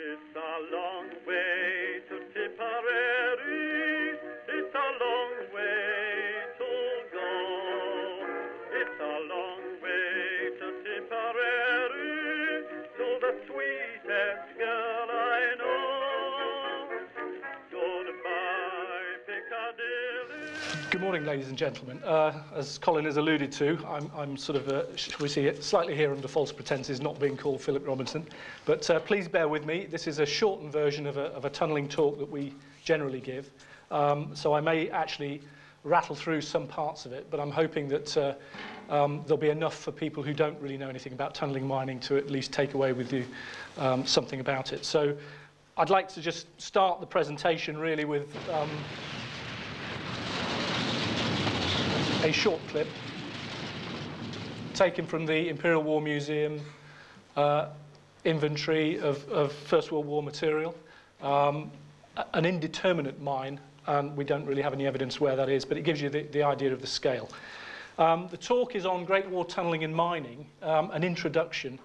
It's a long way to Tipperary. Morning, ladies and gentlemen. Uh, as Colin has alluded to, I'm, I'm sort of, uh, we see, it slightly here under false pretenses, not being called Philip Robinson. But uh, please bear with me. This is a shortened version of a, of a tunnelling talk that we generally give. Um, so I may actually rattle through some parts of it, but I'm hoping that uh, um, there'll be enough for people who don't really know anything about tunnelling mining to at least take away with you um, something about it. So I'd like to just start the presentation really with um, a short clip taken from the Imperial War Museum uh, inventory of, of First World War material. Um, an indeterminate mine, and we don't really have any evidence where that is, but it gives you the, the idea of the scale. Um, the talk is on Great War tunnelling and mining, um, an introduction,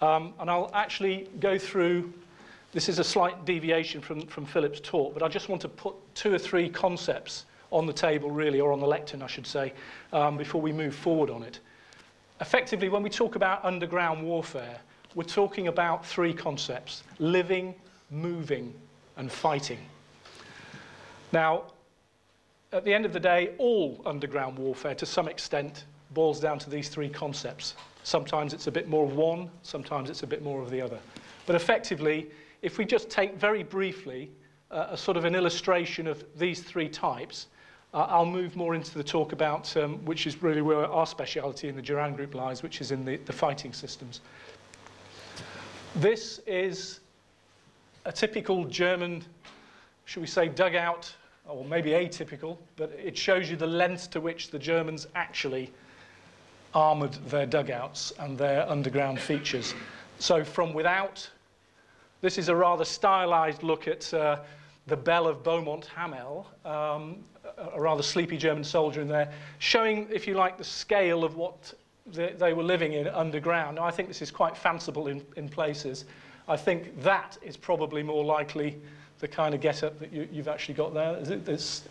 um, and I'll actually go through. This is a slight deviation from, from Philip's talk, but I just want to put two or three concepts on the table, really, or on the lectern, I should say, um, before we move forward on it. Effectively, when we talk about underground warfare, we're talking about three concepts living, moving, and fighting. Now, at the end of the day, all underground warfare, to some extent, boils down to these three concepts. Sometimes it's a bit more of one, sometimes it's a bit more of the other. But effectively, if we just take very briefly uh, a sort of an illustration of these three types, I'll move more into the talk about, um, which is really where our speciality in the Durand Group lies, which is in the, the fighting systems. This is a typical German, should we say, dugout, or maybe atypical, but it shows you the length to which the Germans actually armoured their dugouts and their underground features. So from without, this is a rather stylized look at uh, the bell of Beaumont Hamel, um, a, rather sleepy German soldier in there, showing, if you like, the scale of what they, they were living in underground. Now, I think this is quite fanciful in, in places. I think that is probably more likely the kind of get-up that you, you've actually got there. There's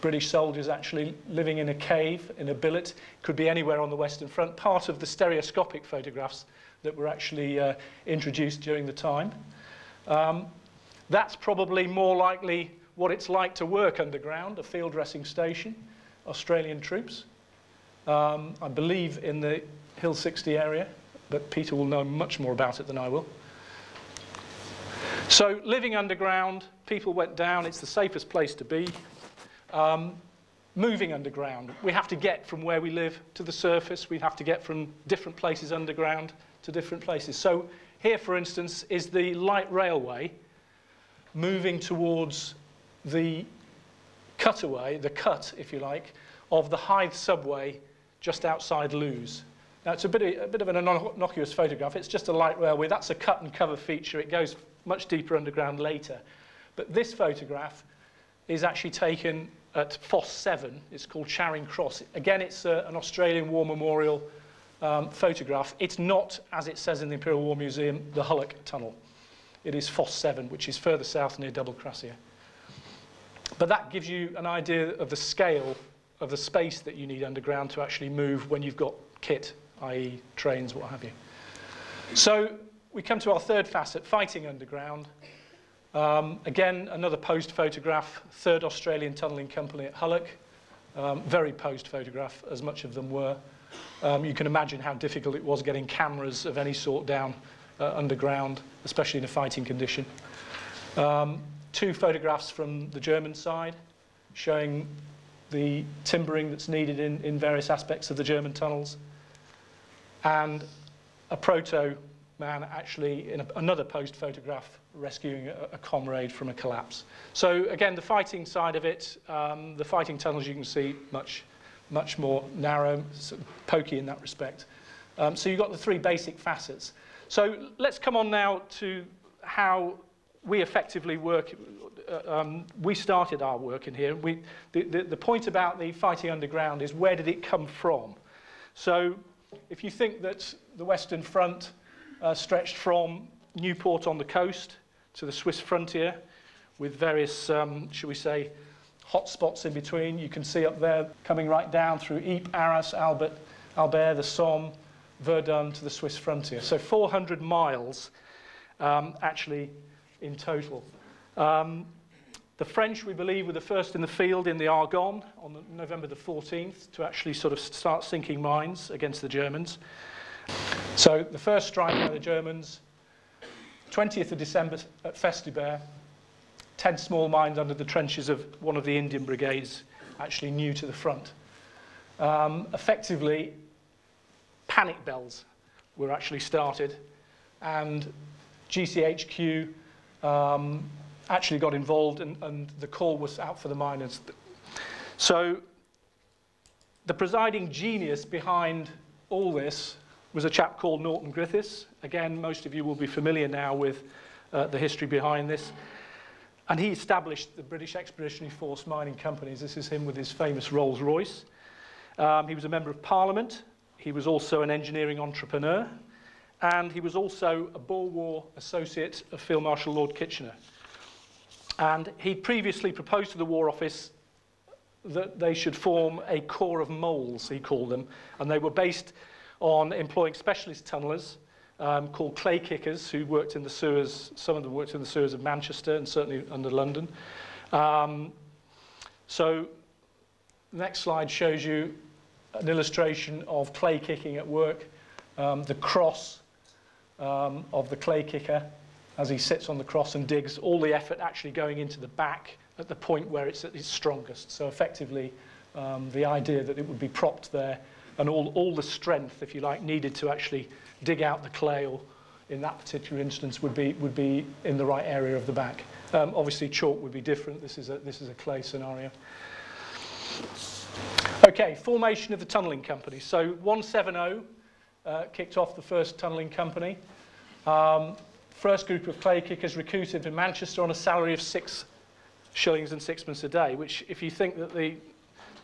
British soldiers actually living in a cave, in a billet, could be anywhere on the Western Front, part of the stereoscopic photographs that were actually uh, introduced during the time. Um, that's probably more likely what it's like to work underground, a field dressing station, Australian troops. Um, I believe in the Hill 60 area, but Peter will know much more about it than I will. So, living underground, people went down, it's the safest place to be. Um, moving underground, we have to get from where we live to the surface, we have to get from different places underground to different places. So, here, for instance, is the light railway moving towards the cutaway, the cut, if you like, of the Hythe subway just outside Loos. Now, it's a bit, of, a bit of an innocuous photograph. It's just a light railway. That's a cut and cover feature. It goes much deeper underground later. But this photograph is actually taken at Fosse 7. It's called Charing Cross. Again, it's uh, an Australian War Memorial um, photograph. It's not, as it says in the Imperial War Museum, the Hulluch Tunnel. It is Fosse 7, which is further south near Double Crassier. But that gives you an idea of the scale of the space that you need underground to actually move when you've got kit, i.e. trains, what have you. So we come to our third facet, fighting underground. Um, again, another post photograph, third Australian tunnelling company at Hulluch. Um, very post photograph, as much of them were. Um, you can imagine how difficult it was getting cameras of any sort down uh, underground, especially in a fighting condition. Um, two photographs from the German side showing the timbering that's needed in, in various aspects of the German tunnels, and a proto man actually in a, another post photograph rescuing a, a comrade from a collapse. So again, the fighting side of it, um, the fighting tunnels you can see much, much more narrow, sort of pokey in that respect. Um, so you've got the three basic facets. So let's come on now to how we effectively work. Uh, um, we started our work in here. We, the, the, the point about the fighting underground is where did it come from? So if you think that the Western Front uh, stretched from Newport on the coast to the Swiss frontier with various, um, shall we say, hotspots in between. You can see up there coming right down through Ypres, Arras, Albert, Albert, the Somme, Verdun to the Swiss frontier. So 400 miles um, actually in total. Um, the French, we believe, were the first in the field in the Argonne on the, November the 14th to actually sort of start sinking mines against the Germans. So the first strike by the Germans, 20th of December at Festubert, 10 small mines under the trenches of one of the Indian brigades, actually new to the front. Um, effectively, panic bells were actually started, and GCHQ um, actually got involved, and, and the call was out for the miners. So, the presiding genius behind all this was a chap called Norton Griffiths. Again, most of you will be familiar now with uh, the history behind this. And he established the British Expeditionary Force Mining Companies. This is him with his famous Rolls Royce. Um, he was a member of Parliament. He was also an engineering entrepreneur. And he was also a Boer War associate of Field Marshal Lord Kitchener. And he previously proposed to the War Office that they should form a corps of moles, he called them. And they were based on employing specialist tunnellers um, called clay kickers who worked in the sewers, some of them worked in the sewers of Manchester and certainly under London. Um, so the next slide shows you an illustration of clay kicking at work, um, the cross um, of the clay kicker as he sits on the cross and digs, all the effort actually going into the back at the point where it's at its strongest. So effectively, um, the idea that it would be propped there and all, all the strength, if you like, needed to actually dig out the clay or in that particular instance would be, would be in the right area of the back. Um, obviously chalk would be different. This is a, this is a clay scenario. Okay, formation of the tunnelling company. So 170 uh, kicked off the first tunnelling company. Um, first group of clay kickers recruited in Manchester on a salary of six shillings and sixpence a day, which if you think that the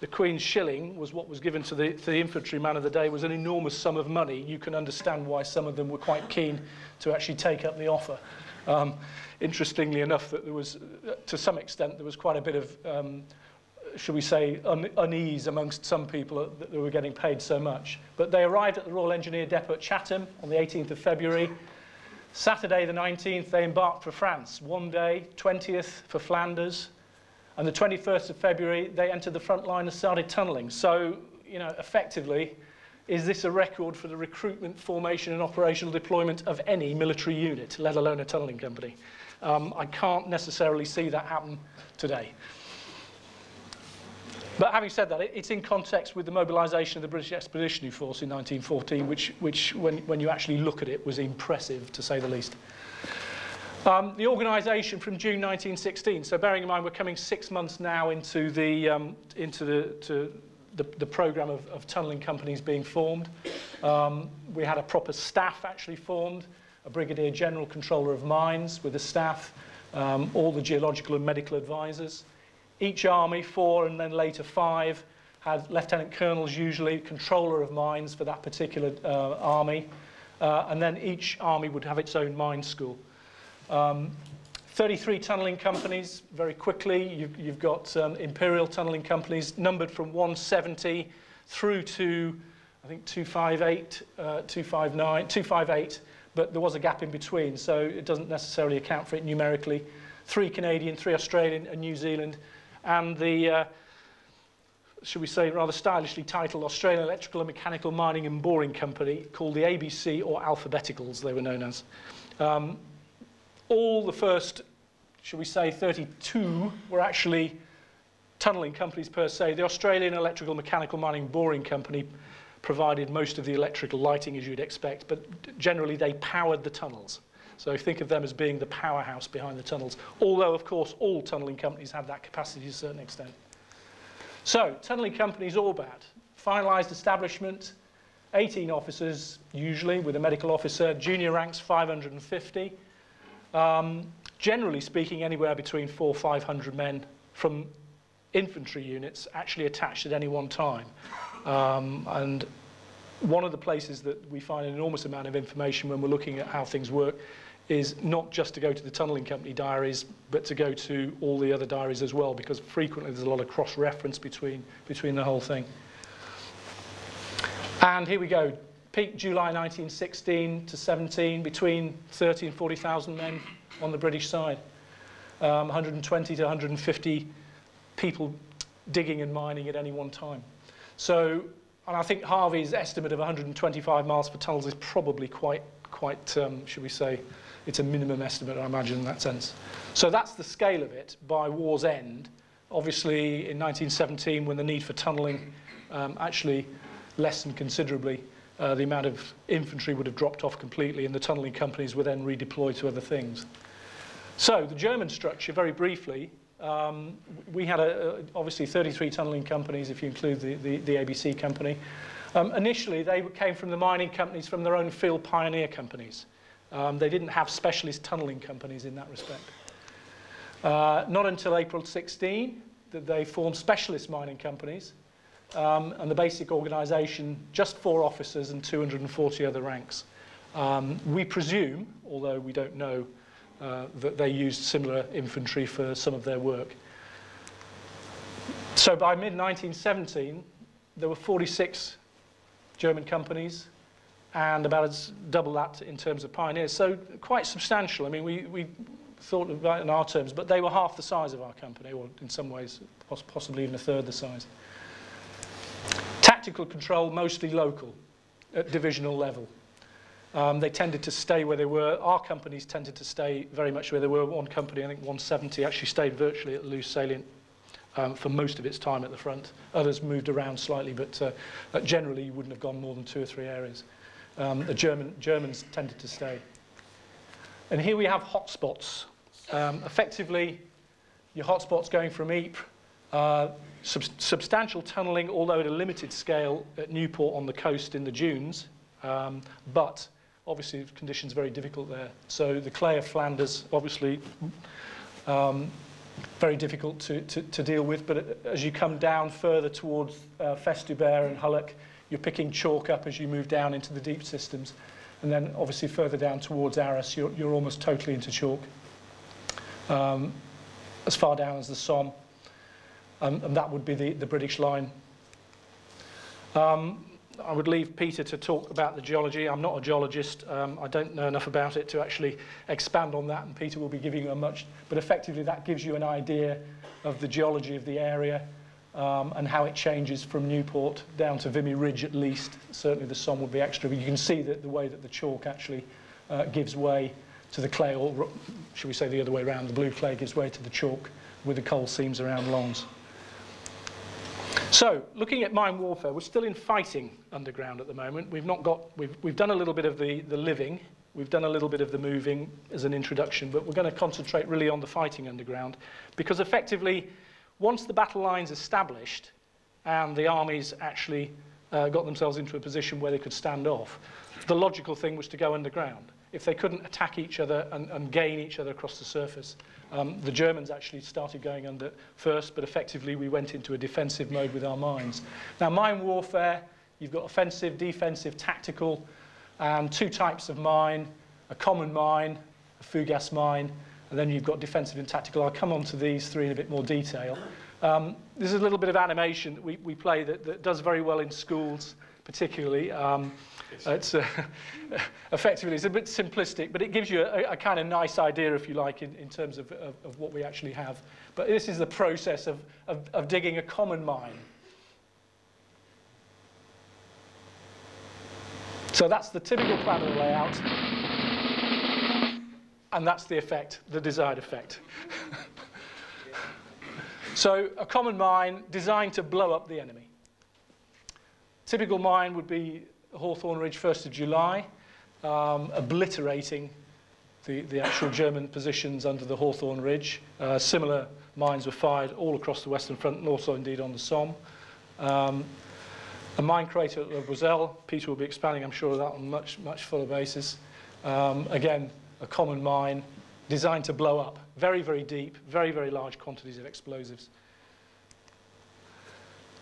the Queen's shilling was what was given to the, to the infantryman of the day was an enormous sum of money. You can understand why some of them were quite keen to actually take up the offer. Um, interestingly enough, that there was, to some extent, there was quite a bit of, um, should we say, un unease amongst some people that they were getting paid so much. But they arrived at the Royal Engineer Depot at Chatham on the 18th of February. Saturday the 19th, they embarked for France. One day, 20th for Flanders, and the 21st of February, they entered the front line and started tunnelling. So, you know, effectively, is this a record for the recruitment, formation, and operational deployment of any military unit, let alone a tunnelling company? Um, I can't necessarily see that happen today. But having said that, it's in context with the mobilisation of the British Expeditionary Force in 1914, which, which when, when you actually look at it, was impressive, to say the least. Um, the organisation from June 1916, so bearing in mind we're coming six months now into the, um, into the, the, the programme of, of tunnelling companies being formed. Um, we had a proper staff actually formed, a Brigadier General Controller of Mines with a staff, um, all the geological and medical advisors. Each army, four and then later five, had lieutenant colonels usually, controller of mines for that particular uh, army, uh, and then each army would have its own mine school. Um, 33 tunnelling companies, very quickly. You've, you've got um, imperial tunnelling companies numbered from 170 through to, I think, 258, uh, 259, 258, but there was a gap in between, so it doesn't necessarily account for it numerically. Three Canadian, three Australian, and New Zealand, and the, uh, should we say, rather stylishly titled Australian Electrical and Mechanical Mining and Boring Company, called the ABC, or Alphabeticals, they were known as. Um, all the first, shall we say, 32 were actually tunnelling companies per se. The Australian Electrical Mechanical Mining Boring Company provided most of the electrical lighting as you'd expect, but generally they powered the tunnels. So think of them as being the powerhouse behind the tunnels, although, of course, all tunnelling companies have that capacity to a certain extent. So, tunnelling companies, all bad. finalised establishment, 18 officers, usually, with a medical officer, junior ranks 550, um, generally speaking, anywhere between four or 500 men from infantry units actually attached at any one time. Um, and one of the places that we find an enormous amount of information when we're looking at how things work is not just to go to the tunnelling company diaries, but to go to all the other diaries as well, because frequently there's a lot of cross-reference between, between the whole thing. And here we go. Peak July 1916 to 17, between 30 and 40,000 men on the British side. Um, 120 to 150 people digging and mining at any one time. So, and I think Harvey's estimate of 125 miles for tunnels is probably quite, quite um, should we say, it's a minimum estimate, I imagine, in that sense. So that's the scale of it by war's end. Obviously, in 1917, when the need for tunnelling um, actually lessened considerably, uh, the amount of infantry would have dropped off completely, and the tunnelling companies were then redeployed to other things. So the German structure, very briefly, um, we had a, obviously 33 tunnelling companies, if you include the, the, the ABC company. Um, initially, they came from the mining companies from their own field pioneer companies. Um, they didn't have specialist tunnelling companies in that respect. Uh, not until April 16 that they formed specialist mining companies, um, and the basic organisation, just four officers and 240 other ranks. Um, we presume, although we don't know, uh, that they used similar infantry for some of their work. So by mid-1917, there were 46 German companies and about as double that in terms of pioneers. So quite substantial. I mean, we, we thought about in our terms, but they were half the size of our company, or in some ways, possibly even a third the size. Tactical control, mostly local, at divisional level. Um, they tended to stay where they were. Our companies tended to stay very much where they were. One company, I think 170, actually stayed virtually at Loos Salient um, for most of its time at the front. Others moved around slightly, but uh, generally you wouldn't have gone more than two or three areas um, the German, Germans tended to stay. And here we have hotspots. Um, effectively, your hotspots going from Ypres, uh, sub substantial tunnelling, although at a limited scale at Newport on the coast in the dunes, um, but obviously conditions very difficult there. So the clay of Flanders, obviously, um, very difficult to, to, to, deal with, but as you come down further towards uh, Festubert and Hulluch, you're picking chalk up as you move down into the deep systems. And then obviously further down towards Arras, you're, you're almost totally into chalk. Um, as far down as the Somme. Um, and that would be the, the British line. Um, I would leave Peter to talk about the geology. I'm not a geologist. Um, I don't know enough about it to actually expand on that, and Peter will be giving you a much, but effectively that gives you an idea of the geology of the area um, and how it changes from Newport down to Vimy Ridge at least. Certainly the Somme would be extra, but you can see that the way that the chalk actually uh, gives way to the clay, or should we say the other way around, the blue clay gives way to the chalk with the coal seams around Lens. So, looking at mine warfare, we're still in fighting underground at the moment. We've not got, we've, we've done a little bit of the, the living, we've done a little bit of the moving as an introduction, but we're going to concentrate really on the fighting underground because effectively once the battle line's established and the armies actually uh, got themselves into a position where they could stand off, the logical thing was to go underground. If they couldn't attack each other and, and gain each other across the surface, um, the Germans actually started going under first, but effectively we went into a defensive mode with our mines. Now, mine warfare, you've got offensive, defensive, tactical, and two types of mine, a common mine, a fougasse mine, and then you've got defensive and tactical. I'll come on to these three in a bit more detail. Um, this is a little bit of animation that we, we play that, that does very well in schools, particularly. Um, it's uh, effectively it's a bit simplistic, but it gives you a, a kind of nice idea, if you like, in, in terms of, of, of what we actually have. But this is the process of, of, of digging a common mine. So that's the typical plan of the layout and that's the effect, the desired effect. so a common mine designed to blow up the enemy. Typical mine would be Hawthorn Ridge, 1st of July, um, obliterating the, the actual German positions under the Hawthorn Ridge. Uh, similar mines were fired all across the Western Front and also indeed on the Somme. Um, a mine crater at Le Peter will be expanding, I'm sure, of that on much, much fuller basis. Um, again, a common mine designed to blow up very, very deep, very, very large quantities of explosives.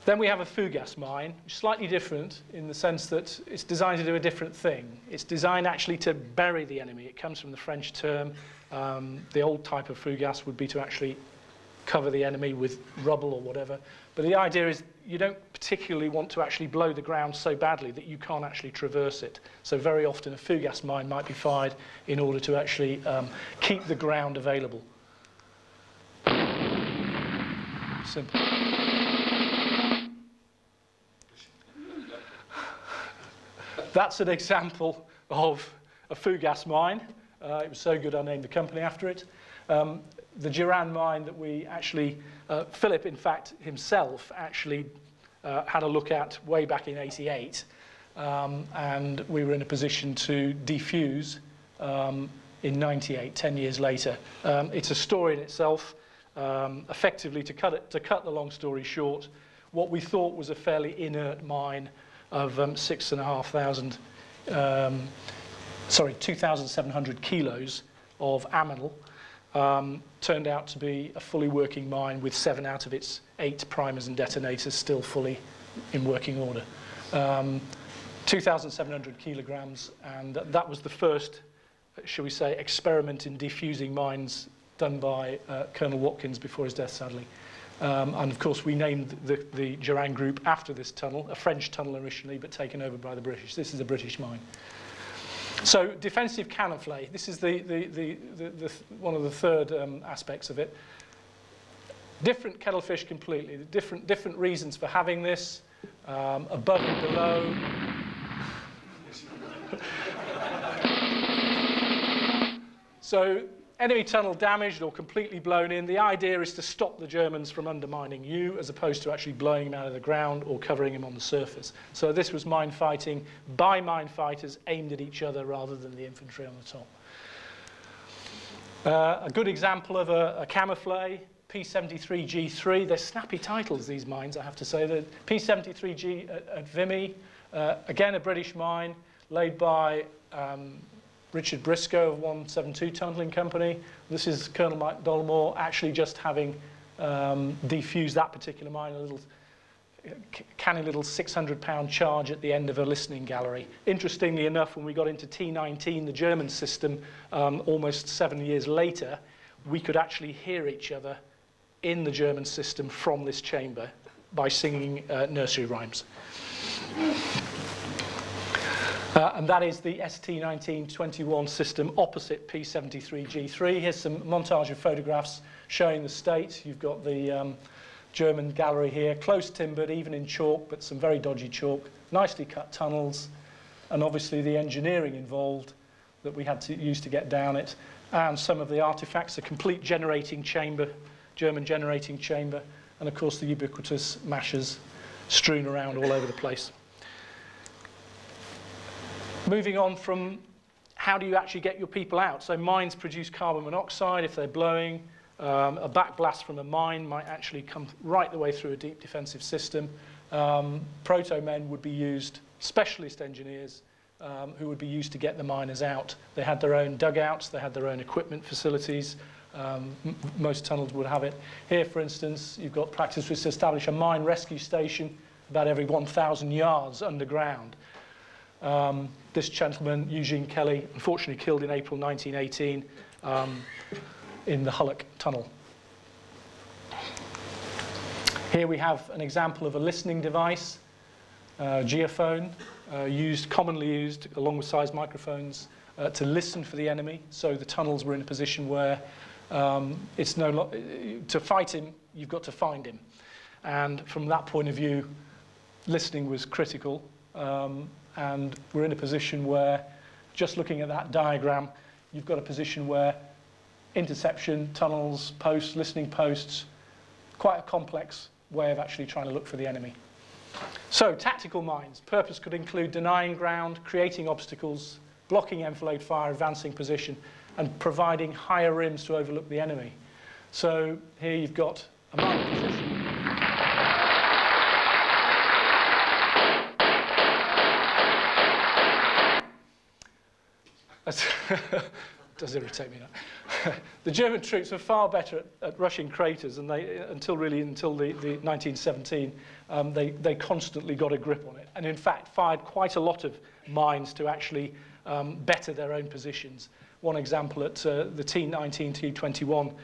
Then we have a fougasse mine, slightly different in the sense that it's designed to do a different thing. It's designed actually to bury the enemy. It comes from the French term. Um, the old type of fougasse would be to actually cover the enemy with rubble or whatever. But the idea is you don't particularly want to actually blow the ground so badly that you can't actually traverse it. So very often a fougasse mine might be fired in order to actually um, keep the ground available. Simple. That's an example of a fougasse mine. Uh, it was so good I named the company after it. Um, the Durand mine that we actually, uh, Philip, in fact, himself actually uh, had a look at way back in 88. Um, and we were in a position to defuse um, in 98, 10 years later. Um, it's a story in itself. Um, effectively, to cut, it, to cut the long story short, what we thought was a fairly inert mine of um, six and a half thousand, um, sorry, 2,700 kilos of ammonal um, turned out to be a fully working mine with seven out of its eight primers and detonators still fully in working order. Um, 2,700 kilograms, and that was the first, shall we say, experiment in defusing mines done by uh, Colonel Watkins before his death, sadly. Um, and of course, we named the, the Group after this tunnel, a French tunnel originally, but taken over by the British. This is a British mine. So defensive camouflage, this is the, the, the, the one of the third um, aspects of it. Different kettlefish completely, different, different reasons for having this, um, above and below. so enemy tunnel damaged or completely blown in, the idea is to stop the Germans from undermining you as opposed to actually blowing them out of the ground or covering them on the surface. So this was mine fighting by mine fighters aimed at each other rather than the infantry on the top. Uh, a good example of a, a camouflage, P73G3. They're snappy titles, these mines, I have to say. The P73G at, at Vimy, uh, again a British mine, laid by um, Richard Briscoe of 172 Tunneling Company. This is Colonel Mike Dollamore actually just having um, defused that particular mine, a little canny little 600 pound charge at the end of a listening gallery. Interestingly enough, when we got into T19, the German system, um, almost seven years later, we could actually hear each other in the German system from this chamber by singing uh, nursery rhymes. Uh, and that is the ST1921 system opposite P73G3. Here's some montage of photographs showing the state. You've got the um, German gallery here, close timbered, even in chalk, but some very dodgy chalk, nicely cut tunnels, and obviously the engineering involved that we had to use to get down it, and some of the artifacts, a complete generating chamber, German generating chamber, and of course the ubiquitous mashers strewn around all over the place. Moving on from how do you actually get your people out? So mines produce carbon monoxide if they're blowing. Um, a backblast from a mine might actually come right the way through a deep defensive system. Um, proto men would be used, specialist engineers um, who would be used to get the miners out. They had their own dugouts, they had their own equipment facilities. Um, most tunnels would have it. Here, for instance, you've got practice to establish a mine rescue station about every 1,000 yards underground. Um, this gentleman, Eugene Kelly, unfortunately killed in April 1918 um, in the Hulluch Tunnel. Here we have an example of a listening device, uh, geophone, uh, used, commonly used along with size microphones uh, to listen for the enemy. So the tunnels were in a position where um, it's no to fight him, you've got to find him. And from that point of view, listening was critical. Um, and we're in a position where, just looking at that diagram, you've got a position where interception, tunnels, posts, listening posts, quite a complex way of actually trying to look for the enemy. So, tactical mines. Purpose could include denying ground, creating obstacles, blocking enfilade fire, advancing position, and providing higher rims to overlook the enemy. So, here you've got a mine position does irritate me the German troops were far better at, at rushing craters, and they, until really until the, the 1917, um, they, they constantly got a grip on it, and in fact fired quite a lot of mines to actually um, better their own positions. One example at uh, the T19, T21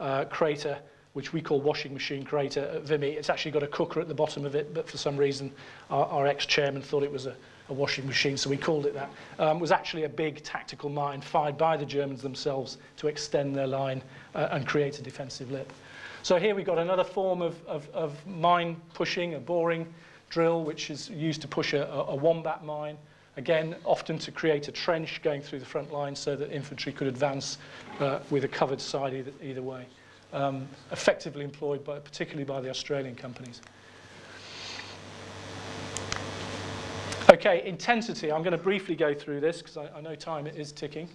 uh, crater, which we call washing machine crater at Vimy. It's actually got a cooker at the bottom of it, but for some reason our, our ex-chairman thought it was a, a washing machine, so we called it that. Um, was actually a big tactical mine fired by the Germans themselves to extend their line uh, and create a defensive lip. So here we've got another form of, of, of mine pushing, a boring drill, which is used to push a, a wombat mine. Again, often to create a trench going through the front line so that infantry could advance uh, with a covered side either, either way. Um, effectively employed, by, particularly by the Australian companies. Okay, intensity. I'm going to briefly go through this because I, I, know time is ticking.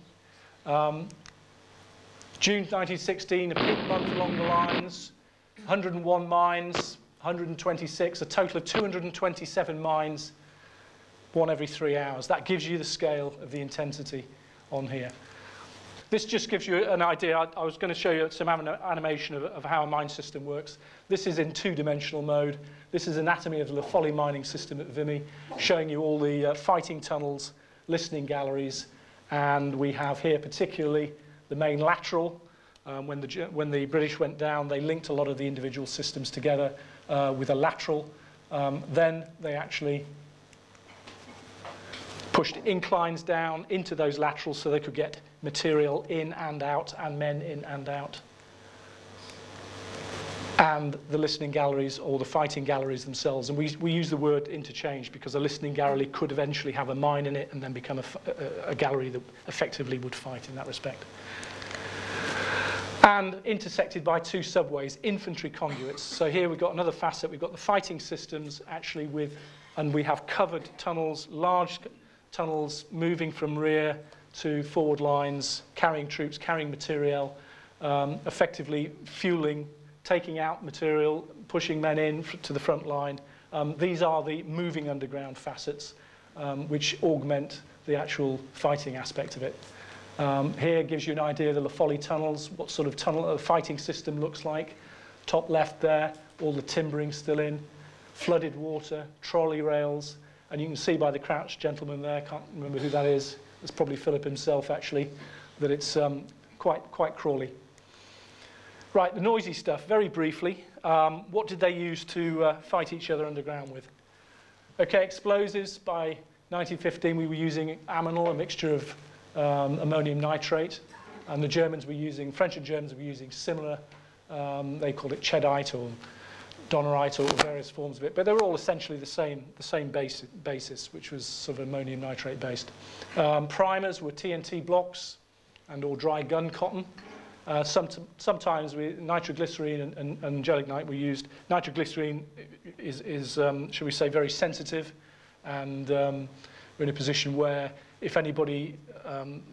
Um, June 1916, a peak month along the lines, 101 mines, 126, a total of 227 mines one every three hours. That gives you the scale of the intensity on here. This just gives you an idea. I, I was going to show you some animation of, of, how a mine system works. This is in two-dimensional mode. This is anatomy of the La Folie mining system at Vimy, showing you all the uh, fighting tunnels, listening galleries, and we have here particularly the main lateral. Um, when, the, when the British went down, they linked a lot of the individual systems together uh, with a lateral. Um, then they actually pushed inclines down into those laterals so they could get material in and out and men in and out. And the listening galleries or the fighting galleries themselves. And we, we use the word interchange because a listening gallery could eventually have a mine in it and then become a, a, a gallery that effectively would fight in that respect. And intersected by two subways, infantry conduits. So here we've got another facet. We've got the fighting systems actually with, and we have covered tunnels, large tunnels moving from rear to forward lines, carrying troops, carrying material, um, effectively fueling, taking out material, pushing men in to the front line. Um, these are the moving underground facets um, which augment the actual fighting aspect of it. Um, here gives you an idea of the La Folie tunnels, what sort of tunnel a fighting system looks like. Top left there, all the timbering still in, flooded water, trolley rails, and you can see by the crouched gentleman there, can't remember who that is, it's probably Philip himself actually, that it's um, quite, quite crawly. Right, the noisy stuff, very briefly. Um, what did they use to uh, fight each other underground with? Okay, explosives. By 1915, we were using ammonal, a mixture of um, ammonium nitrate. And the Germans were using, French and Germans were using similar, um, they called it cheddite or donarite or various forms of it, but they were all essentially the same, the same basis, which was sort of ammonium nitrate based. Um, primers were TNT blocks and or dry gun cotton. Uh, some, sometimes we, nitroglycerine and, and, and gelignite were used. Nitroglycerine is, is um, shall we say, very sensitive, and um, we're in a position where if anybody um,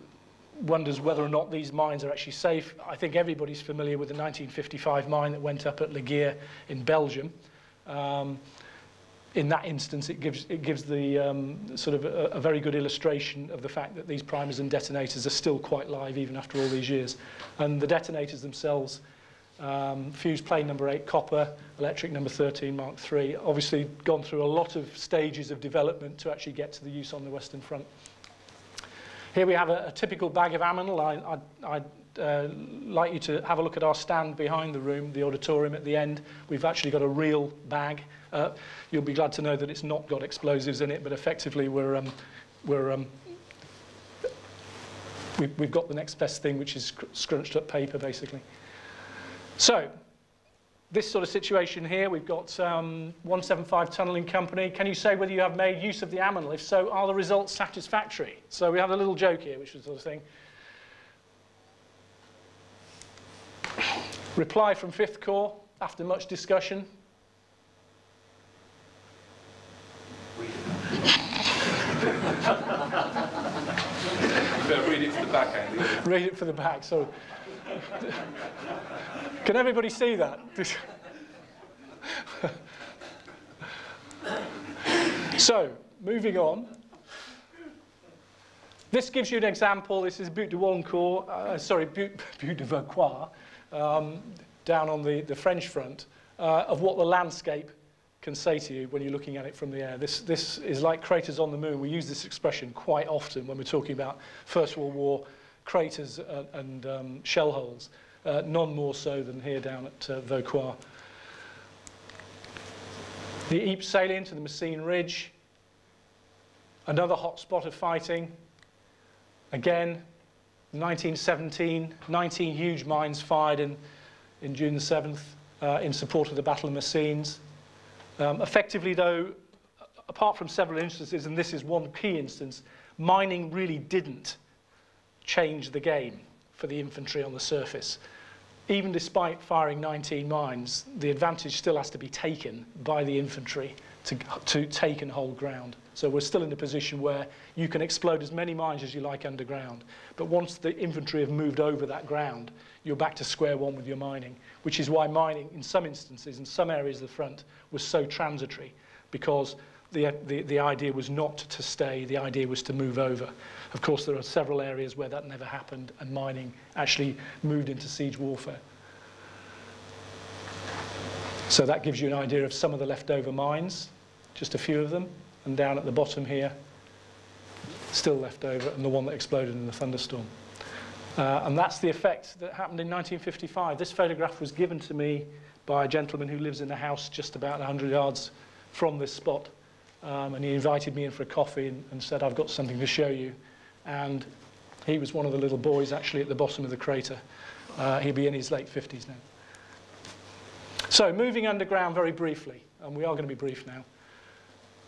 wonders whether or not these mines are actually safe. I think everybody's familiar with the 1955 mine that went up at Laguière in Belgium. Um, in that instance, it gives, it gives the um, sort of a, a very good illustration of the fact that these primers and detonators are still quite live even after all these years. And the detonators themselves, um, fuse plane number 8 copper, electric number 13 Mark III, obviously gone through a lot of stages of development to actually get to the use on the Western Front. Here we have a, a typical bag of ammonal. I, I, I'd uh, like you to have a look at our stand behind the room, the auditorium at the end. We've actually got a real bag. Uh, you'll be glad to know that it's not got explosives in it, but effectively we're, um, we're, um, we, we've got the next best thing, which is scrunched up paper, basically. So, this sort of situation here, we've got um, 175 Tunnelling Company. Can you say whether you have made use of the ammonal? If so, are the results satisfactory? So we have a little joke here, which is the sort of thing. Reply from Fifth Corps after much discussion. read it for the back, Andy. Read it for the back, so Can everybody see that? so, moving on. This gives you an example. This is Butte de Warlencourt, uh, sorry, Butte, Butte de Vauquois, um, down on the, the French front, uh, of what the landscape can say to you when you're looking at it from the air. This, this is like craters on the moon. We use this expression quite often when we're talking about First World War craters and, and um, shell holes, uh, none more so than here down at uh, Vauquois. The Ypres salient and the Messines Ridge, another hot spot of fighting. Again, 1917, 19 huge mines fired in, in June the 7th uh, in support of the Battle of Messines. Um, effectively, though, apart from several instances, and this is one key instance, mining really didn't change the game for the infantry on the surface. Even despite firing 19 mines, the advantage still has to be taken by the infantry to, to take and hold ground. So we're still in a position where you can explode as many mines as you like underground. But once the infantry have moved over that ground, you're back to square one with your mining, which is why mining, in some instances, in some areas of the front, was so transitory, because the, the, idea was not to stay, the idea was to move over. Of course, there are several areas where that never happened, and mining actually moved into siege warfare. So that gives you an idea of some of the leftover mines, just a few of them, and down at the bottom here, still left over, and the one that exploded in the thunderstorm. Uh, and that's the effect that happened in 1955. This photograph was given to me by a gentleman who lives in a house just about 100 yards from this spot. Um, and he invited me in for a coffee and, and said, I've got something to show you. And he was one of the little boys actually at the bottom of the crater. Uh, he'd be in his late 50s now. So moving underground very briefly, and we are going to be brief now.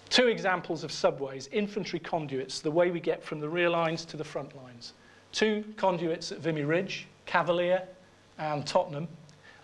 Two examples of subways, infantry conduits, the way we get from the rear lines to the front lines. Two conduits at Vimy Ridge, Cavalier and Tottenham,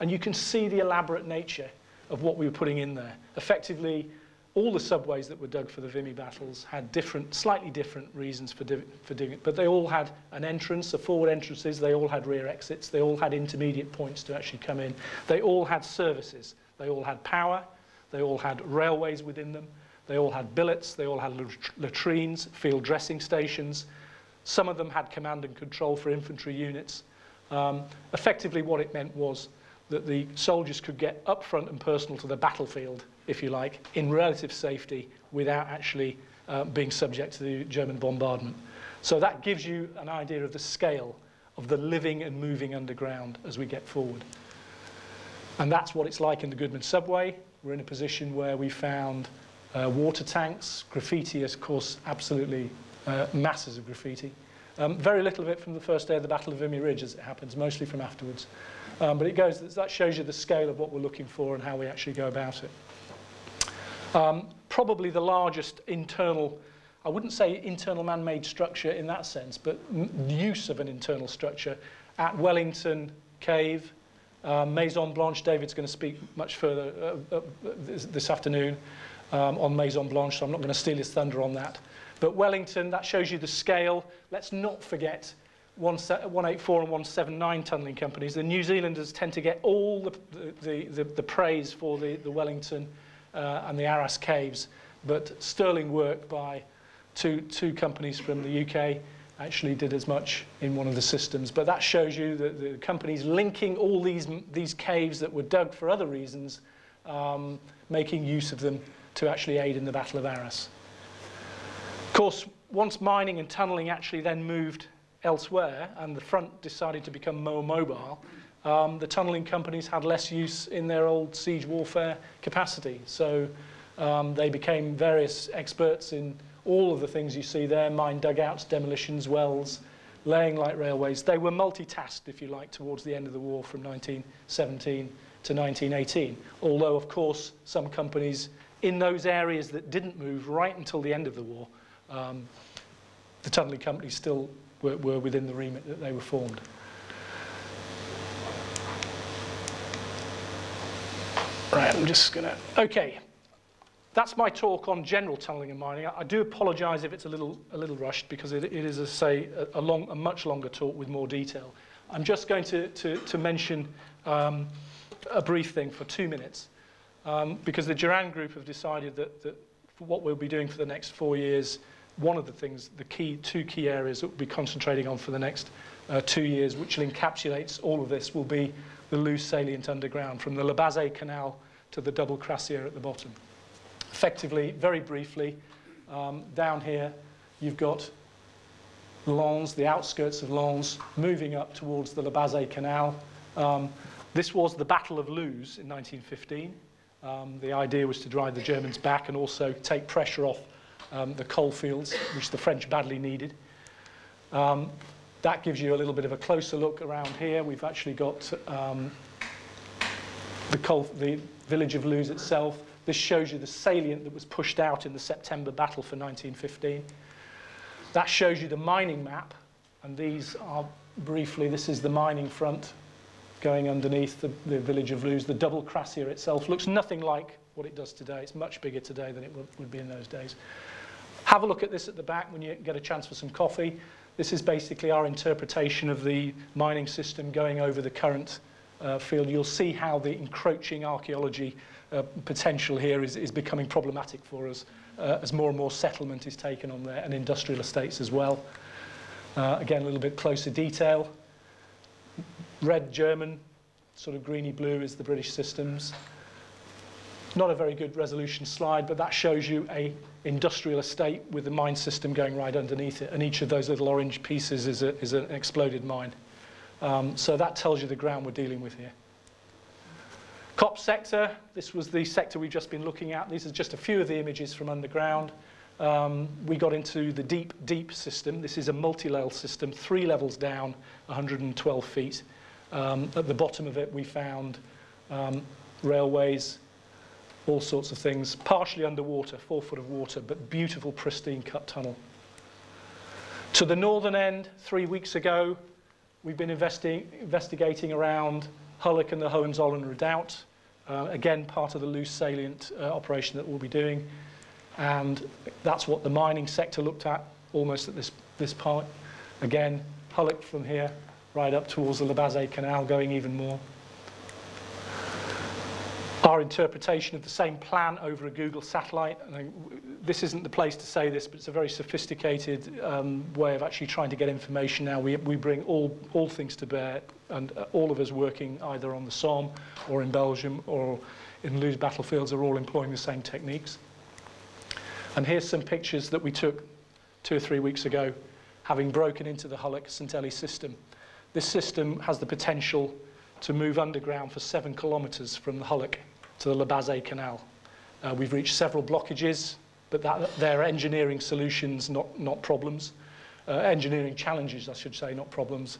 and you can see the elaborate nature of what we were putting in there. Effectively, all the subways that were dug for the Vimy battles had different, slightly different reasons for, for doing it, but they all had an entrance, a forward entrances, they all had rear exits, they all had intermediate points to actually come in. They all had services. They all had power, they all had railways within them, they all had billets, they all had latrines, field dressing stations. Some of them had command and control for infantry units. Um, effectively, what it meant was that the soldiers could get up front and personal to the battlefield, if you like, in relative safety without actually uh, being subject to the German bombardment. So that gives you an idea of the scale of the living and moving underground as we get forward. And that's what it's like in the Goodman subway. We're in a position where we found uh, water tanks, graffiti, of course, absolutely uh, masses of graffiti. Um, very little of it from the first day of the Battle of Vimy Ridge, as it happens, mostly from afterwards. Um, but it goes, that shows you the scale of what we're looking for and how we actually go about it. Um, probably the largest internal, I wouldn't say internal man-made structure in that sense, but use of an internal structure at Wellington Cave, uh, Maison Blanche, David's going to speak much further uh, uh, this, this, afternoon um, on Maison Blanche, so I'm not going to steal his thunder on that. But Wellington, that shows you the scale. Let's not forget 184 and 179 tunnelling companies, the New Zealanders tend to get all the, the, the, the praise for the, the Wellington uh, and the Arras caves, but sterling work by two, two companies from the UK actually did as much in one of the systems. But that shows you that the companies linking all these, these caves that were dug for other reasons, um, making use of them to actually aid in the Battle of Arras. Of course, once mining and tunnelling actually then moved elsewhere and the front decided to become more mobile, um, the tunnelling companies had less use in their old siege warfare capacity. So um, they became various experts in all of the things you see there, mine dugouts, demolitions, wells, laying light railways. They were multitasked, if you like, towards the end of the war from 1917 to 1918. Although, of course, some companies in those areas that didn't move right until the end of the war, um, the tunnelling companies still were, were within the remit that they were formed. Right, I'm just to... Okay, that's my talk on general tunnelling and mining. I, I do apologise if it's a little, a little rushed because it, it is, as I say, a, a, long, a much longer talk with more detail. I'm just going to, to, to mention um, a brief thing for two minutes um, because the Durand Group have decided that, that what we'll be doing for the next four years one of the things, the key two key areas that we'll be concentrating on for the next uh, two years, which encapsulates all of this, will be the Loos salient underground from the La Bassée Canal to the double crassier at the bottom. Effectively, very briefly, um, down here you've got Lens, the outskirts of Lens, moving up towards the La Bassée Canal. Um, this was the Battle of Loos in 1915. Um, the idea was to drive the Germans back and also take pressure off um, the coal fields, which the French badly needed. Um, that gives you a little bit of a closer look around here. We've actually got um, the, coal, the village of Loos itself. This shows you the salient that was pushed out in the September battle for 1915. That shows you the mining map, and these are briefly, this is the mining front going underneath the, the village of Loos. The double crassier itself looks nothing like what it does today. It's much bigger today than it would, would be in those days. Have a look at this at the back when you get a chance for some coffee. This is basically our interpretation of the mining system going over the current uh, field. You'll see how the encroaching archaeology uh, potential here is, is becoming problematic for us uh, as more and more settlement is taken on there and industrial estates as well. Uh, again, a little bit closer detail. Red German, sort of greeny blue is the British systems. Not a very good resolution slide, but that shows you a industrial estate with the mine system going right underneath it, and each of those little orange pieces is, a, is an exploded mine. Um, so that tells you the ground we're dealing with here. COP sector, this was the sector we've just been looking at. These are just a few of the images from underground. Um, we got into the deep, deep system. This is a multi-level system, three levels down, 112 feet. Um, at the bottom of it, we found um, railways, all sorts of things, partially underwater, four foot of water, but beautiful, pristine cut tunnel. To the northern end, three weeks ago, we've been investi investigating around Hulluch and the Hohenzollern Redoubt. Uh, again, part of the Loos salient uh, operation that we'll be doing. And that's what the mining sector looked at almost at this, this part. Again, Hulluch from here right up towards the La Bassée Canal, going even more. Our interpretation of the same plan over a Google satellite, and this isn't the place to say this, but it's a very sophisticated um, way of actually trying to get information now. We, we bring all, all things to bear, and uh, all of us working either on the Somme or in Belgium or in Loos battlefields are all employing the same techniques. And here's some pictures that we took two or three weeks ago, having broken into the Hulluch St. Elie system. This system has the potential to move underground for seven kilometres from the Hulluch to the Le Canal. Uh, we've reached several blockages, but that, they're engineering solutions, not, not problems. Uh, engineering challenges, I should say, not problems.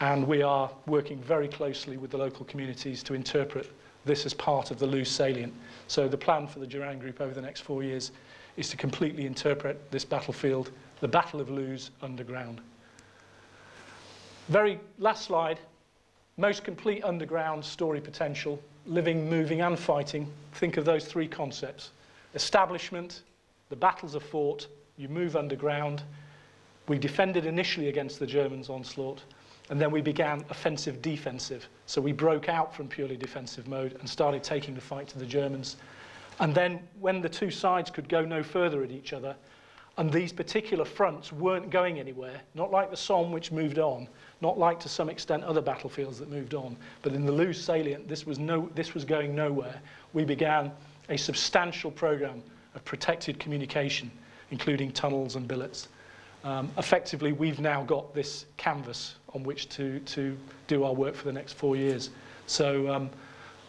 And we are working very closely with the local communities to interpret this as part of the Loos salient. So the plan for the Durand Group over the next four years is to completely interpret this battlefield, the Battle of Loos, underground. Very last slide, most complete underground story potential, living, moving and fighting. Think of those three concepts. Establishment, the battles are fought, you move underground. We defended initially against the Germans' onslaught, and then we began offensive defensive. So we broke out from purely defensive mode and started taking the fight to the Germans. And then when the two sides could go no further at each other, and these particular fronts weren't going anywhere, not like the Somme, which moved on, not like to some extent other battlefields that moved on, but in the Loos salient, this was, no, this was going nowhere. We began a substantial program of protected communication, including tunnels and billets. Um, effectively, we've now got this canvas on which to, to do our work for the next four years. So um,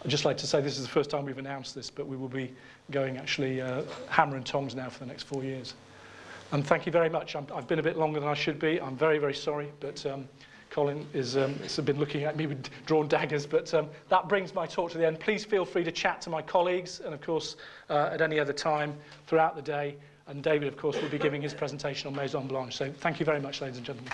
I'd just like to say this is the first time we've announced this, but we will be going actually uh, hammer and tongs now for the next four years. And thank you very much. i have been a bit longer than I should be. I'm very, very sorry, but um, Colin is, um, has been looking at me with drawn daggers, but um, that brings my talk to the end. Please feel free to chat to my colleagues and, of course, uh, at any other time throughout the day. And David, of course, will be giving his presentation on Maison Blanche. So thank you very much, ladies and gentlemen.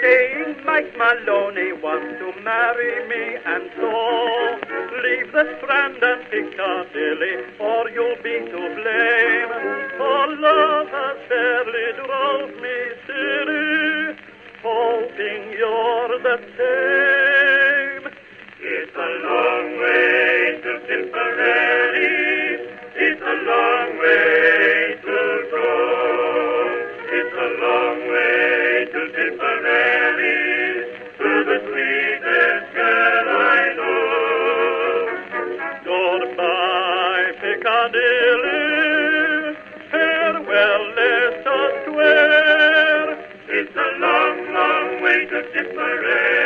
Saying Mike Maloney wants to marry me and so leave the Strand and Piccadilly, or you'll be to blame. For love has fairly drove me silly, hoping you're the same. It's a long way to Tipperary. Hare